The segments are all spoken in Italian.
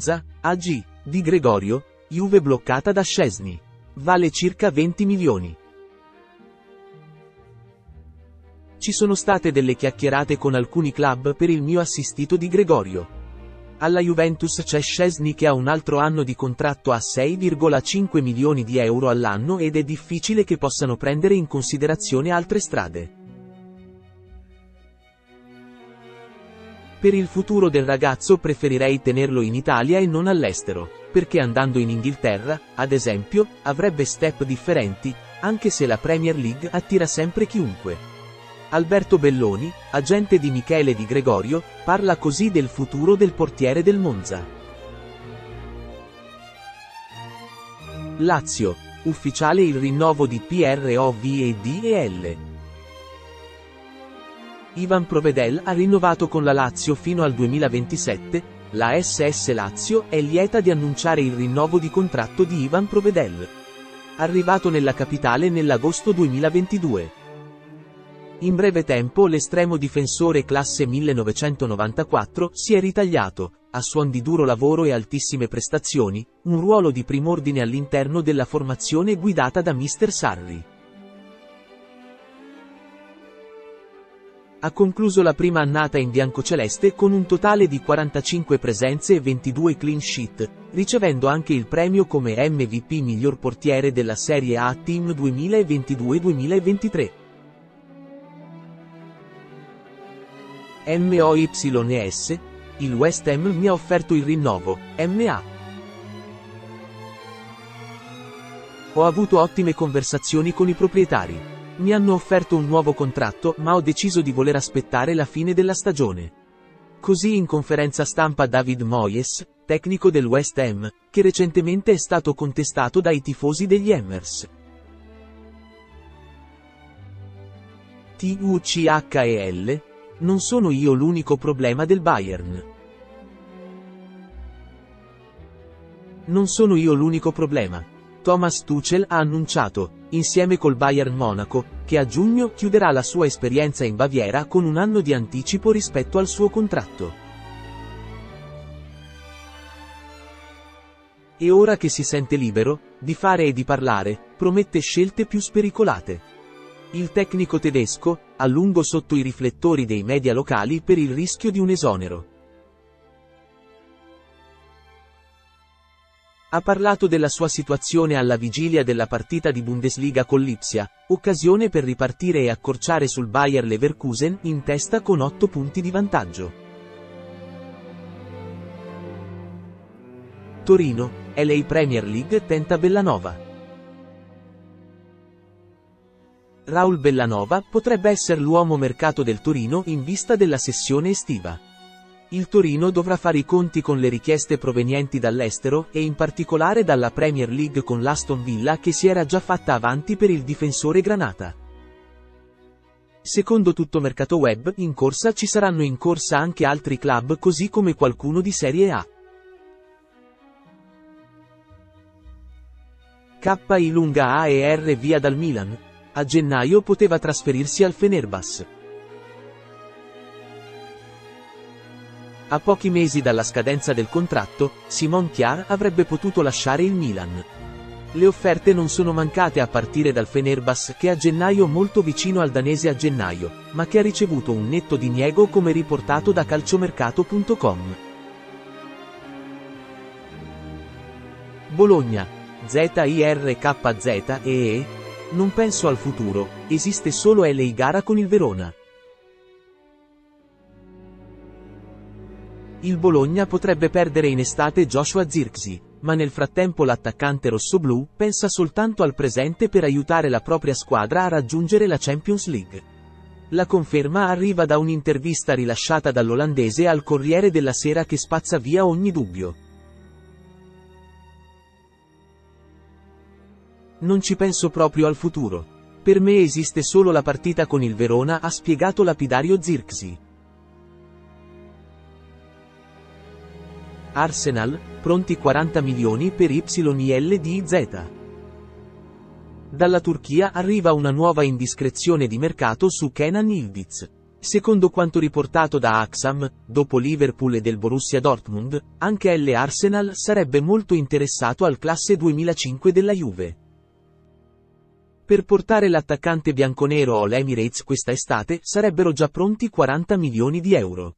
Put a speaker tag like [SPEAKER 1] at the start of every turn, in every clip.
[SPEAKER 1] Monza, AG, Di Gregorio, Juve bloccata da Scesni. Vale circa 20 milioni. Ci sono state delle chiacchierate con alcuni club per il mio assistito Di Gregorio. Alla Juventus c'è Scesni che ha un altro anno di contratto a 6,5 milioni di euro all'anno ed è difficile che possano prendere in considerazione altre strade. Per il futuro del ragazzo preferirei tenerlo in Italia e non all'estero, perché andando in Inghilterra, ad esempio, avrebbe step differenti, anche se la Premier League attira sempre chiunque. Alberto Belloni, agente di Michele Di Gregorio, parla così del futuro del portiere del Monza. Lazio, ufficiale il rinnovo di PROVED e L. Ivan Provedel ha rinnovato con la Lazio fino al 2027, la SS Lazio è lieta di annunciare il rinnovo di contratto di Ivan Provedel. Arrivato nella capitale nell'agosto 2022. In breve tempo l'estremo difensore classe 1994 si è ritagliato, a suon di duro lavoro e altissime prestazioni, un ruolo di primordine all'interno della formazione guidata da Mr. Sarri. Ha concluso la prima annata in biancoceleste con un totale di 45 presenze e 22 clean sheet, ricevendo anche il premio come MVP miglior portiere della Serie A Team 2022-2023. MOYS, il West Ham mi ha offerto il rinnovo, MA. Ho avuto ottime conversazioni con i proprietari. Mi hanno offerto un nuovo contratto, ma ho deciso di voler aspettare la fine della stagione. Così in conferenza stampa David Moyes, tecnico del West Ham, che recentemente è stato contestato dai tifosi degli Hammers. TUCHEL? Non sono io l'unico problema del Bayern. Non sono io l'unico problema. Thomas Tuchel ha annunciato, insieme col Bayern Monaco, che a giugno chiuderà la sua esperienza in Baviera con un anno di anticipo rispetto al suo contratto. E ora che si sente libero, di fare e di parlare, promette scelte più spericolate. Il tecnico tedesco, a lungo sotto i riflettori dei media locali per il rischio di un esonero. Ha parlato della sua situazione alla vigilia della partita di Bundesliga con l'Ipsia, occasione per ripartire e accorciare sul Bayer Leverkusen in testa con 8 punti di vantaggio. Torino, LA Premier League tenta Bellanova. Raul Bellanova potrebbe essere l'uomo mercato del Torino in vista della sessione estiva. Il Torino dovrà fare i conti con le richieste provenienti dall'estero e in particolare dalla Premier League con l'Aston Villa che si era già fatta avanti per il difensore Granata. Secondo tutto mercato web, in corsa ci saranno in corsa anche altri club così come qualcuno di Serie A. KI lunga A e R via dal Milan. A gennaio poteva trasferirsi al Fenerbahce. A pochi mesi dalla scadenza del contratto, Simon Chiar avrebbe potuto lasciare il Milan. Le offerte non sono mancate a partire dal Fenerbahce che a gennaio molto vicino al danese a gennaio, ma che ha ricevuto un netto diniego come riportato da calciomercato.com. Bologna. ZIRKZ e Non penso al futuro, esiste solo LA gara con il Verona. Il Bologna potrebbe perdere in estate Joshua Zirkzee, ma nel frattempo l'attaccante rossoblù pensa soltanto al presente per aiutare la propria squadra a raggiungere la Champions League. La conferma arriva da un'intervista rilasciata dall'olandese al Corriere della Sera che spazza via ogni dubbio. Non ci penso proprio al futuro. Per me esiste solo la partita con il Verona ha spiegato lapidario Zirkzee. Arsenal, pronti 40 milioni per YILDZ. Dalla Turchia arriva una nuova indiscrezione di mercato su Kenan Yildiz. Secondo quanto riportato da Axam, dopo Liverpool e del Borussia Dortmund, anche L. Arsenal sarebbe molto interessato al classe 2005 della Juve. Per portare l'attaccante bianconero all'Emirates questa estate sarebbero già pronti 40 milioni di euro.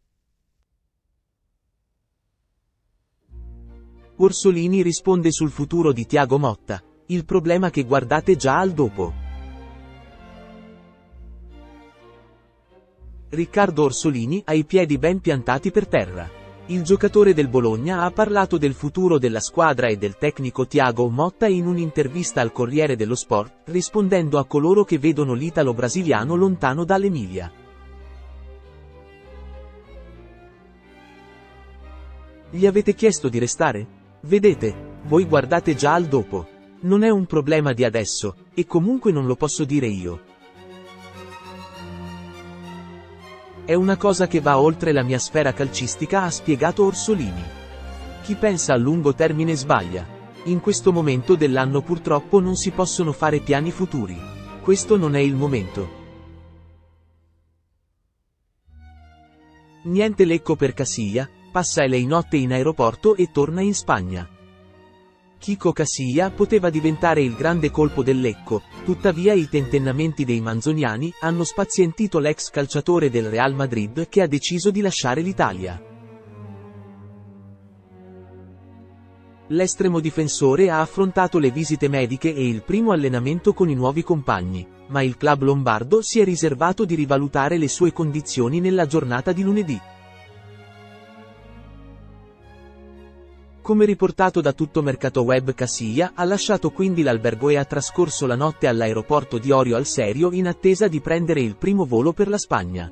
[SPEAKER 1] Orsolini risponde sul futuro di Tiago Motta, il problema che guardate già al dopo. Riccardo Orsolini ha i piedi ben piantati per terra. Il giocatore del Bologna ha parlato del futuro della squadra e del tecnico Tiago Motta in un'intervista al Corriere dello Sport, rispondendo a coloro che vedono l'italo-brasiliano lontano dall'Emilia. Gli avete chiesto di restare? Vedete, voi guardate già al dopo. Non è un problema di adesso, e comunque non lo posso dire io. È una cosa che va oltre la mia sfera calcistica ha spiegato Orsolini. Chi pensa a lungo termine sbaglia. In questo momento dell'anno purtroppo non si possono fare piani futuri. Questo non è il momento. Niente lecco per Casilla, passa lei notte in aeroporto e torna in Spagna. Chico Casilla poteva diventare il grande colpo del Lecco, tuttavia i tentennamenti dei manzoniani hanno spazientito l'ex calciatore del Real Madrid che ha deciso di lasciare l'Italia. L'estremo difensore ha affrontato le visite mediche e il primo allenamento con i nuovi compagni, ma il club lombardo si è riservato di rivalutare le sue condizioni nella giornata di lunedì. Come riportato da tutto mercato web Casilla ha lasciato quindi l'albergo e ha trascorso la notte all'aeroporto di Orio al Serio in attesa di prendere il primo volo per la Spagna.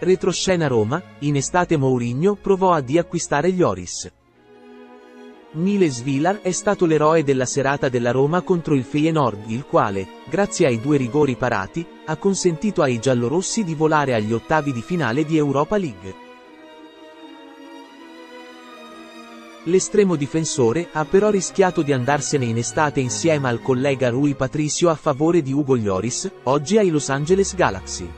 [SPEAKER 1] Retroscena Roma, in estate Mourinho provò a di acquistare gli Oris. Miles Vilar è stato l'eroe della serata della Roma contro il Feyenoord il quale, grazie ai due rigori parati, ha consentito ai giallorossi di volare agli ottavi di finale di Europa League. L'estremo difensore ha però rischiato di andarsene in estate insieme al collega Rui Patricio a favore di Ugo Lloris, oggi ai Los Angeles Galaxy.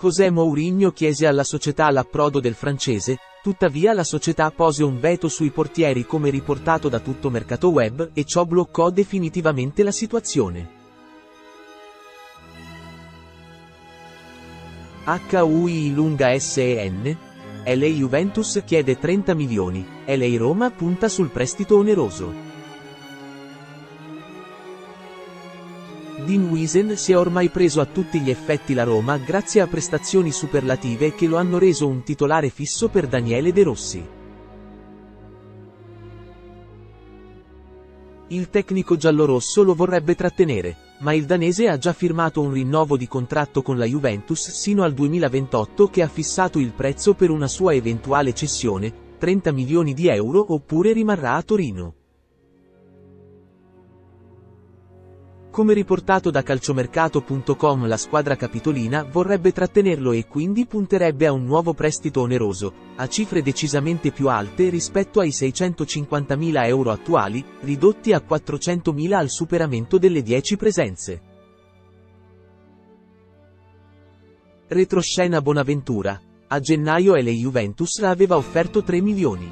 [SPEAKER 1] José Mourinho chiese alla società l'approdo del francese, tuttavia la società pose un veto sui portieri come riportato da tutto mercato web e ciò bloccò definitivamente la situazione. HUI lunga SEN, LA Juventus chiede 30 milioni, LA Roma punta sul prestito oneroso. Dean Wiesen si è ormai preso a tutti gli effetti la Roma grazie a prestazioni superlative che lo hanno reso un titolare fisso per Daniele De Rossi. Il tecnico giallorosso lo vorrebbe trattenere, ma il danese ha già firmato un rinnovo di contratto con la Juventus sino al 2028 che ha fissato il prezzo per una sua eventuale cessione, 30 milioni di euro oppure rimarrà a Torino. Come riportato da calciomercato.com la squadra capitolina vorrebbe trattenerlo e quindi punterebbe a un nuovo prestito oneroso, a cifre decisamente più alte rispetto ai 650.000 euro attuali, ridotti a 400.000 al superamento delle 10 presenze. Retroscena Bonaventura. A gennaio le Juventus aveva offerto 3 milioni.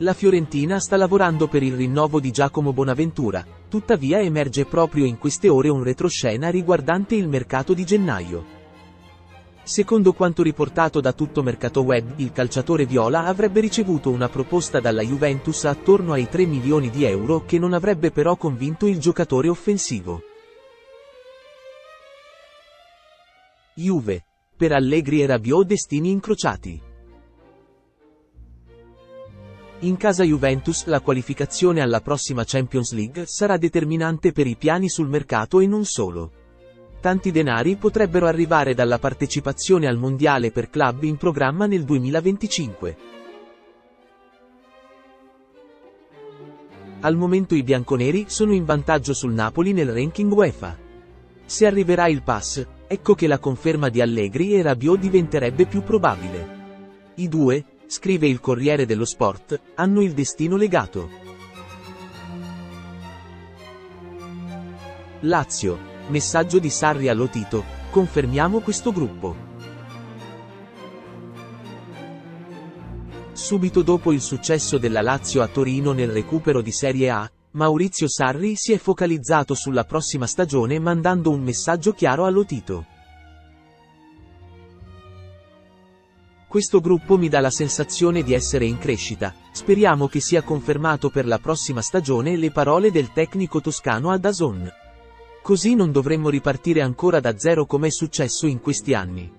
[SPEAKER 1] La Fiorentina sta lavorando per il rinnovo di Giacomo Bonaventura, tuttavia emerge proprio in queste ore un retroscena riguardante il mercato di gennaio. Secondo quanto riportato da tutto mercato web, il calciatore viola avrebbe ricevuto una proposta dalla Juventus attorno ai 3 milioni di euro che non avrebbe però convinto il giocatore offensivo. Juve. Per Allegri e Rabiot destini incrociati. In casa Juventus la qualificazione alla prossima Champions League sarà determinante per i piani sul mercato e non solo. Tanti denari potrebbero arrivare dalla partecipazione al mondiale per club in programma nel 2025. Al momento i bianconeri sono in vantaggio sul Napoli nel ranking UEFA. Se arriverà il pass, ecco che la conferma di Allegri e Rabiot diventerebbe più probabile. I due, scrive il Corriere dello Sport, hanno il destino legato. Lazio. Messaggio di Sarri allo Tito. Confermiamo questo gruppo. Subito dopo il successo della Lazio a Torino nel recupero di Serie A, Maurizio Sarri si è focalizzato sulla prossima stagione mandando un messaggio chiaro allo Tito. Questo gruppo mi dà la sensazione di essere in crescita, speriamo che sia confermato per la prossima stagione le parole del tecnico toscano a Dazon. Così non dovremmo ripartire ancora da zero come è successo in questi anni.